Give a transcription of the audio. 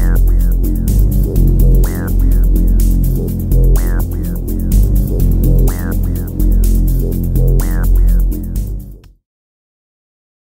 weird.